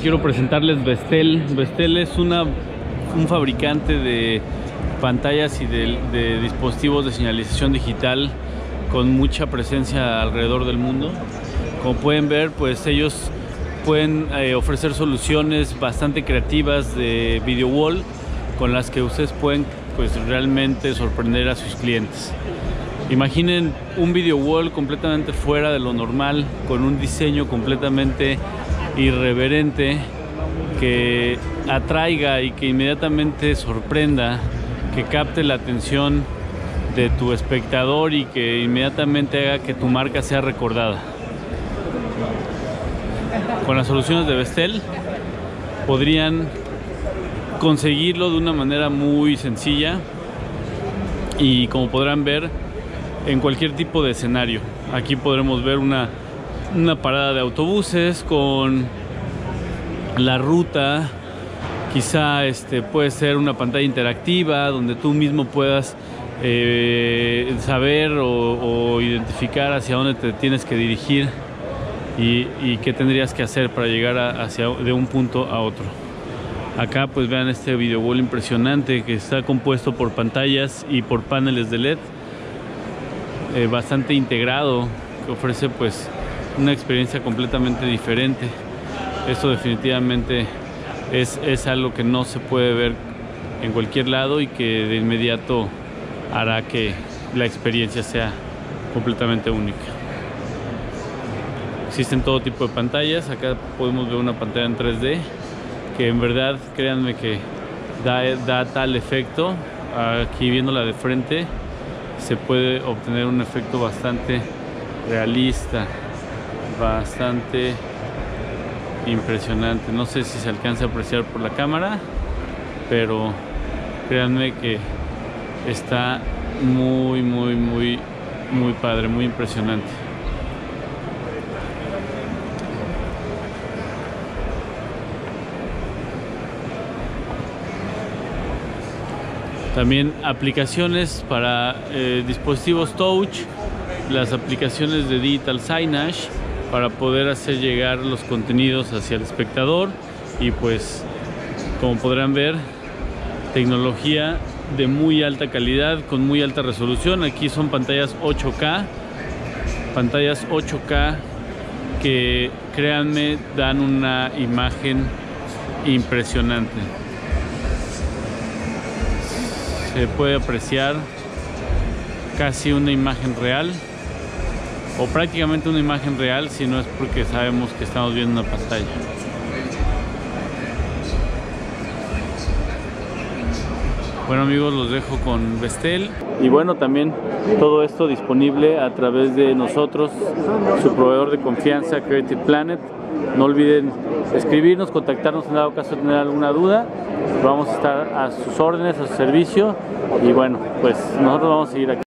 Quiero presentarles Vestel. Vestel es una, un fabricante de pantallas y de, de dispositivos de señalización digital con mucha presencia alrededor del mundo. Como pueden ver, pues ellos pueden eh, ofrecer soluciones bastante creativas de video wall con las que ustedes pueden pues realmente sorprender a sus clientes. Imaginen un video wall completamente fuera de lo normal, con un diseño completamente irreverente que atraiga y que inmediatamente sorprenda, que capte la atención de tu espectador y que inmediatamente haga que tu marca sea recordada. Con las soluciones de Vestel podrían conseguirlo de una manera muy sencilla y como podrán ver en cualquier tipo de escenario. Aquí podremos ver una, una parada de autobuses con la ruta, quizá este, puede ser una pantalla interactiva donde tú mismo puedas eh, saber o, identificar hacia dónde te tienes que dirigir y, qué tendrías que hacer para llegar hacia, de un punto a otro. Acá pues vean este video impresionante que está compuesto por pantallas y por paneles de LED eh, bastante integrado que ofrece pues una experiencia completamente diferente. Esto definitivamente es, es algo que no se puede ver en cualquier lado y que de inmediato hará que la experiencia sea completamente única. Existen todo tipo de pantallas, acá podemos ver una pantalla en 3D que en verdad créanme que da, da tal efecto, aquí viéndola de frente se puede obtener un efecto bastante realista, bastante impresionante. No sé si se alcanza a apreciar por la cámara, pero créanme que está muy, muy, muy, muy padre, muy impresionante. También aplicaciones para eh, dispositivos touch, las aplicaciones de digital signage para poder hacer llegar los contenidos hacia el espectador y pues como podrán ver tecnología de muy alta calidad con muy alta resolución. Aquí son pantallas 8K pantallas 8K que créanme dan una imagen impresionante. Se puede apreciar casi una imagen real o prácticamente una imagen real si no es porque sabemos que estamos viendo una pantalla. Bueno amigos, los dejo con Vestel. Y bueno, también todo esto disponible a través de nosotros, su proveedor de confianza, Creative Planet. No olviden escribirnos, contactarnos en dado caso de tener alguna duda. Vamos a estar a sus órdenes, a su servicio. Y bueno, pues nosotros vamos a seguir aquí.